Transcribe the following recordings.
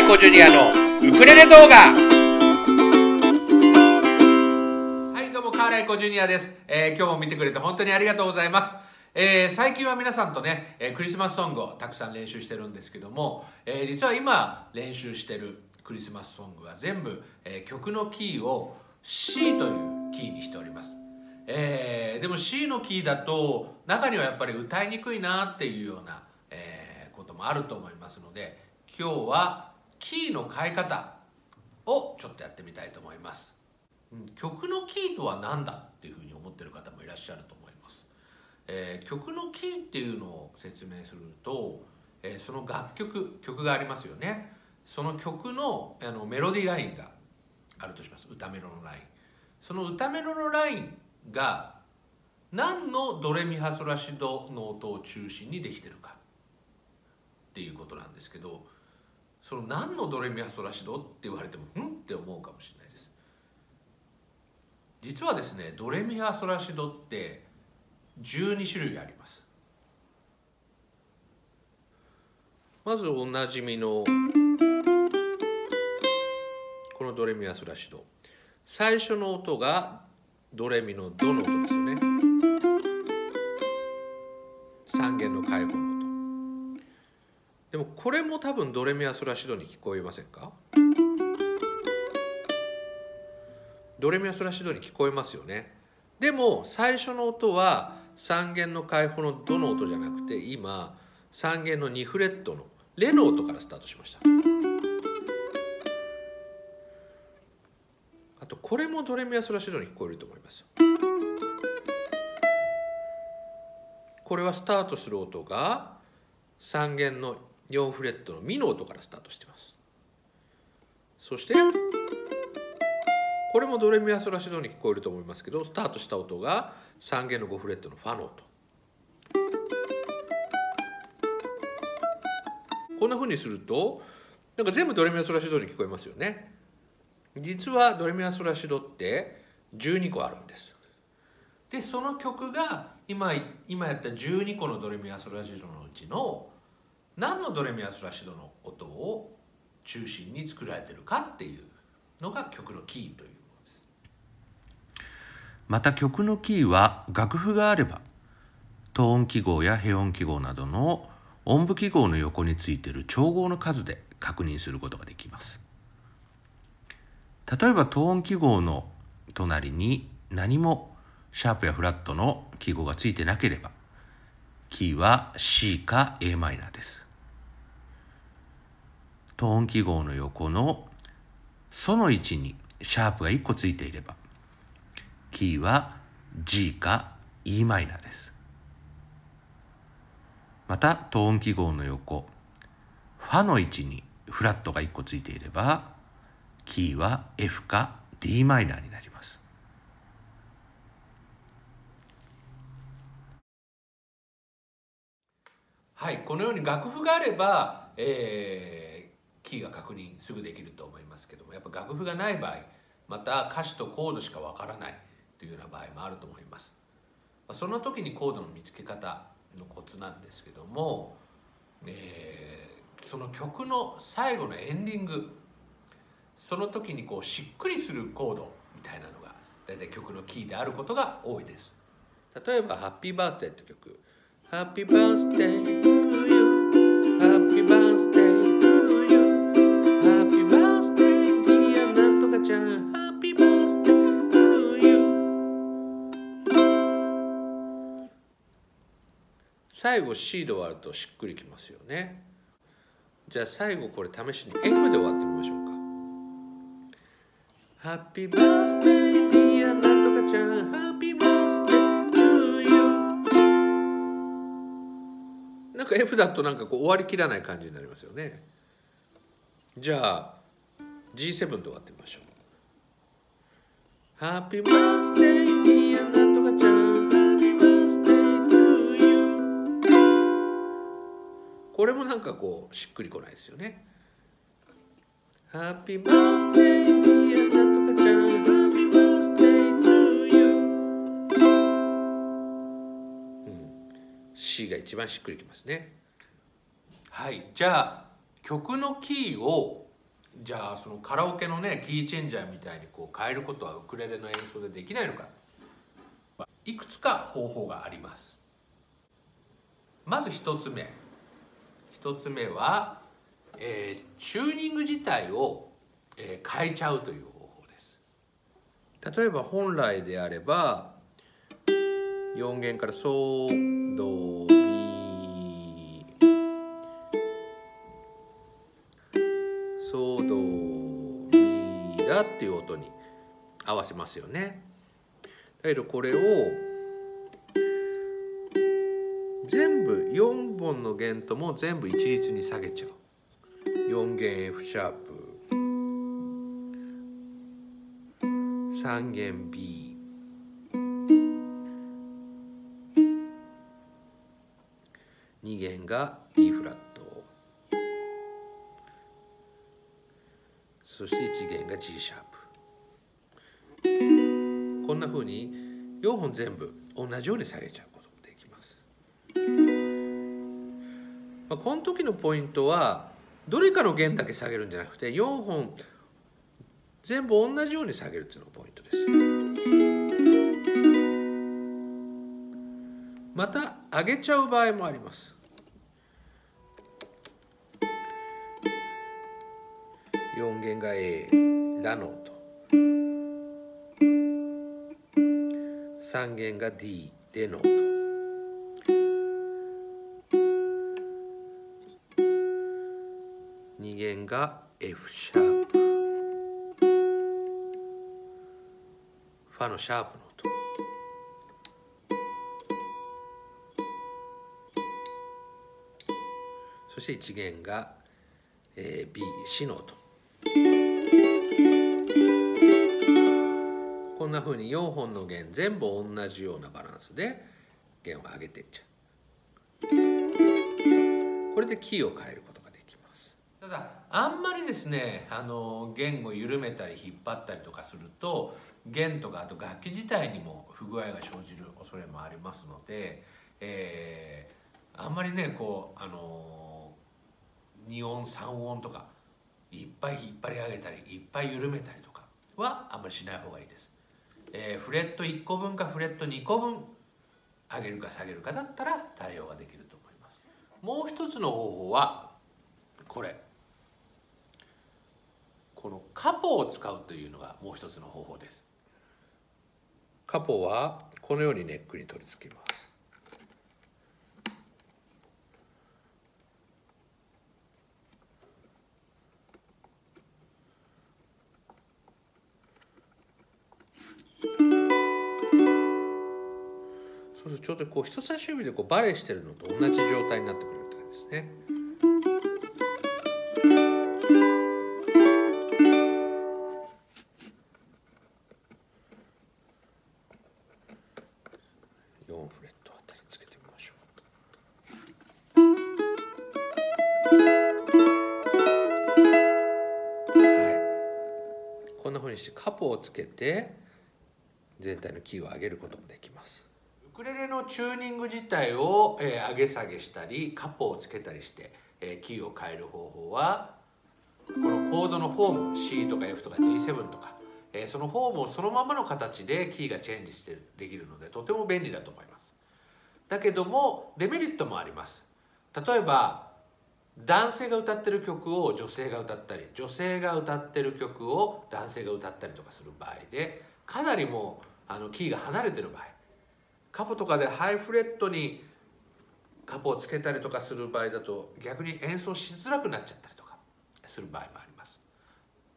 イコジュニアのウクレレ動画。はいどうもカーライコジュニアです、えー今日も見てくれて本当にありがとうございます。えー最近は皆さんとね、えークリスマスソングをたくさん練習してるんですけども、えー実は今練習してるクリスマスソングは全部、えー曲のキーを C というキーにしております。えーでも C のキーだと中にはやっぱり歌いにくいなっていうような、えーこともあると思いますので今日はキーの変え方をちょっとやってみたいと思います。うん曲のキーとは何だっていうふうに思ってる方もいらっしゃると思います、えー曲のキーっていうのを説明すると、えーその楽曲曲がありますよね。その曲のあのメロディーラインがあるとします。歌メロのライン。その歌メロのラインが何のドレミファソラシドの音を中心にできてるかっていうことなんですけどその何のドレミファソラシドって言われてもんって思うかもしれないです。実はですねドレミファソラシドって12種類あります。まずおなじみのこのドレミファソラシド。最初の音がドレミのドの音ですよね。でもこれも多分ドレミファソラシドに聞こえませんか？ドレミファソラシドに聞こえますよね。でも最初の音は三弦の開放のドの音じゃなくて今三弦の2フレットのレの音からスタートしました。あとこれもドレミファソラシドに聞こえると思いますこれはスタートする音が3弦の4フレットのミの音からスタートしてます。そしてこれもドレミファソラシドに聞こえると思いますけどスタートした音が3弦の5フレットのファの音こんなふうにするとなんか全部ドレミファソラシドに聞こえますよね。実はドレミファソラシドって12個あるんです。でその曲が今今やった12個のドレミファソラシドのうちの何のドレミファソラシドの音を中心に作られてるかっていうのが曲のキーというものです。また曲のキーは楽譜があれば等音記号や平音記号などの音符記号の横についている調合の数で確認することができます。例えば等音記号の隣に何もシャープやフラットの記号がついてなければキーは C か a マイナーです。等音記号の横のソの位置にシャープが1個ついていればキーは G か e マイナーです。また等音記号の横ファの位置にフラットが1個ついていればキーは F か d マイナーになります。はいこのように楽譜があれば、えーキーが確認すぐできると思いますけどもやっぱ楽譜がない場合また歌詞とコードしかわからないというような場合もあると思います。その時にコードの見つけ方のコツなんですけども、えーその曲の最後のエンディングその時にこうしっくりするコードみたいなのが大体曲のキーであることが多いです。例えば「ハッピーバースデー」って曲「ハッピーバースデー。最後 C で終わるとしっくりきますよね。じゃあ最後これ試しに F で終わってみましょうか。ハッピーバースデーディアなんとかちゃんハッピーバースデー to you. なんか F だとなんかこう終わりきらない感じになりますよね。じゃあ G7 で終わってみましょう。ハッピーバースデーこれもなんかこうしっくりこないですよね。Happy birthday dear なんとかちゃん Happy birthday to you、うん、C が一番しっくりきますね。はい。じゃあ曲のキーをじゃあそのカラオケのねキーチェンジャーみたいにこう変えることはウクレレの演奏でできないのか。いくつか方法があります。まず一つ目。一つ目は、えー、チューニング自体を、えー、変えちゃうという方法です。例えば本来であれば4弦からソドミソドミラっていう音に合わせますよね。だけどこれを全部4本の弦とも全部一律に下げちゃう。4弦 F シャープ。3弦 B 2弦が D フラット。そして1弦が G シャープ。こんなふうに4本全部同じように下げちゃう、まあ、この時のポイントはどれかの弦だけ下げるんじゃなくて4本全部同じように下げるっていうのがポイントです。また上げちゃう場合もあります。4弦が A ラノート3弦が D レノー弦が F シャープファのシャープの音。そして1弦が、B シの音。こんなふうに4本の弦全部同じようなバランスで弦を上げていっちゃう。これでキーを変えること。だあんまりですねあの弦を緩めたり引っ張ったりとかすると弦とかあと楽器自体にも不具合が生じる恐れもありますので、えー、あんまりねこうあの2音3音とかいっぱい引っ張り上げたりいっぱい緩めたりとかはあんまりしない方がいいです。えー、フレット1個分かフレット2個分上げるか下げるかだったら対応ができると思います。もう一つの方法はこれこのカポを使うというのがもう一つの方法です。カポはこのようにネックに取り付けます。そうするとちょうどこう人差し指でこうバレしてるのと同じ状態になってくるって感じですね。をつけて全体のキーを上げることもできますウ。クレレのチューニング自体を、えー、上げ下げしたりカポをつけたりして、えー、キーを変える方法はこのコードのフォーム C とか F とか G7 とか、えー、そのフォームをそのままの形でキーがチェンジしてできるのでとても便利だと思いますだけどもデメリットもあります例えば男性が歌ってる曲を女性が歌ったり女性が歌ってる曲を男性が歌ったりとかする場合でかなりもうあのキーが離れてる場合。カポとかでハイフレットにカポをつけたりとかする場合だと逆に演奏しづらくなっちゃったりとかする場合もあります。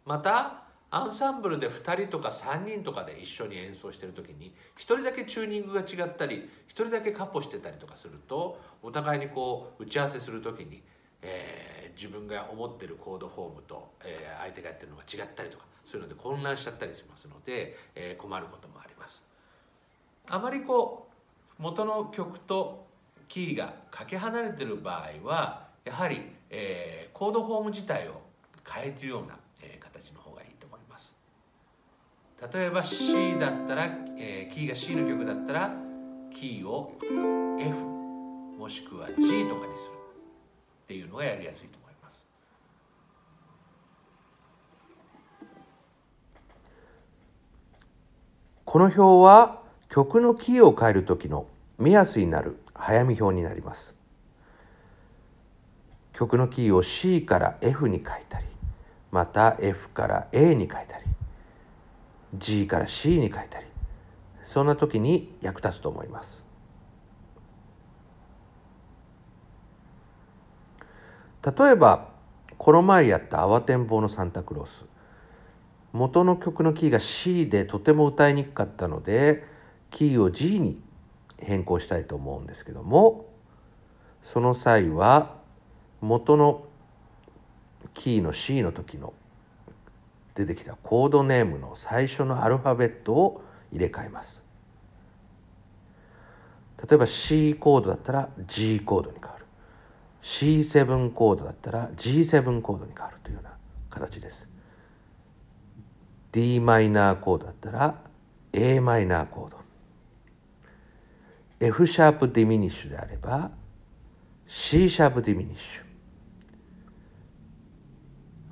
またアンサンブルで2人とか3人とかで一緒に演奏してる時に1人だけチューニングが違ったり1人だけカポしてたりとかするとお互いにこう打ち合わせする時に、えー、自分が思ってるコードフォームと、えー、相手がやってるのが違ったりとかそういうので混乱しちゃったりしますので、えー、困ることもあります。あまりこう元の曲とキーがかけ離れてる場合はやはり、えー、コードフォーム自体を変えてるような、えー、形の方がいいと思います例えば C だったら、えー、キーが C の曲だったらキーを F もしくは G とかにするっていうのがやりやすいと思います。この表は曲のキーを変える時の目安になる早見表になります。曲のキーを C から F に変えたりまた F から A に変えたり G から C に変えたりそんな時に役立つと思います。例えばこの前やった「慌てんぼうのサンタクロース」元の曲のキーが C でとても歌いにくかったのでキーを G に変更したいと思うんですけどもその際は元のキーの C の時の出てきたコードネームの最初のアルファベットを入れ替えます。例えば C コードだったら G コードに変わる。C7 コードだったら G7 コードに変わるというような形です。d マイナーコードだったら a マイナーコード。F シャープディミニッシュであれば C シャープディミニッシュ。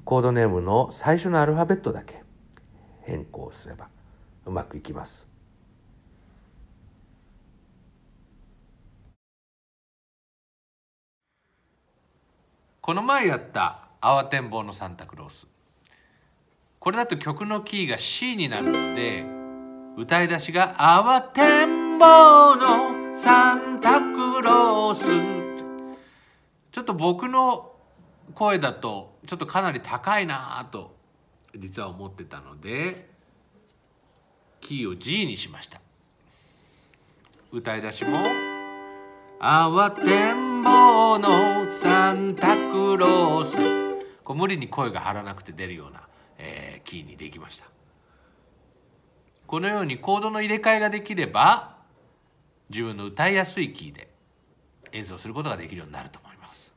コードネームの最初のアルファベットだけ変更すればうまくいきます。この前やった「慌てんぼうのサンタクロース」これだと曲のキーが C になるので歌い出しが「慌てんぼうのサンタクロース」ちょっと僕の声だとちょっとかなり高いなと実は思ってたのでキーを G にしました。歌い出しも「慌てんぼのサンタクロース」こう無理に声が張らなくて出るような、えー、キーにできました。このようにコードの入れ替えができれば自分の歌いやすいキーで演奏することができるようになると思います。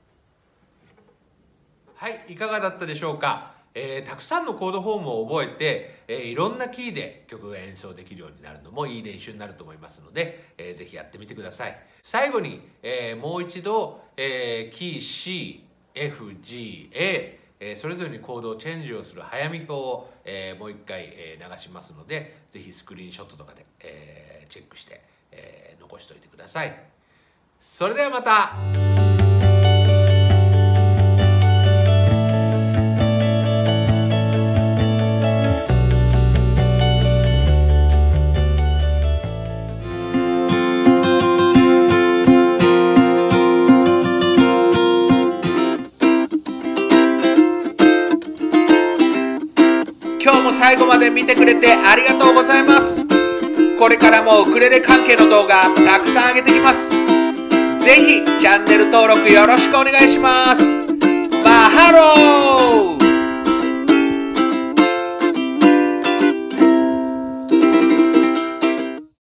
はいいかがだったでしょうか、えー、たくさんのコードフォームを覚えて、えー、いろんなキーで曲が演奏できるようになるのもいい練習になると思いますので、えー、ぜひやってみてください。最後に、えー、もう一度、えー、キー CFGA え、それぞれにコードをチェンジをする早見表を、え、もう一回、え、流しますのでぜひスクリーンショットとかで、え、チェックして、え、残しておいてください。それではまた!も最後まで見てくれてありがとうございます。これからもウクレレ関係の動画たくさん上げてきます。ぜひチャンネル登録よろしくお願いします。マハロー!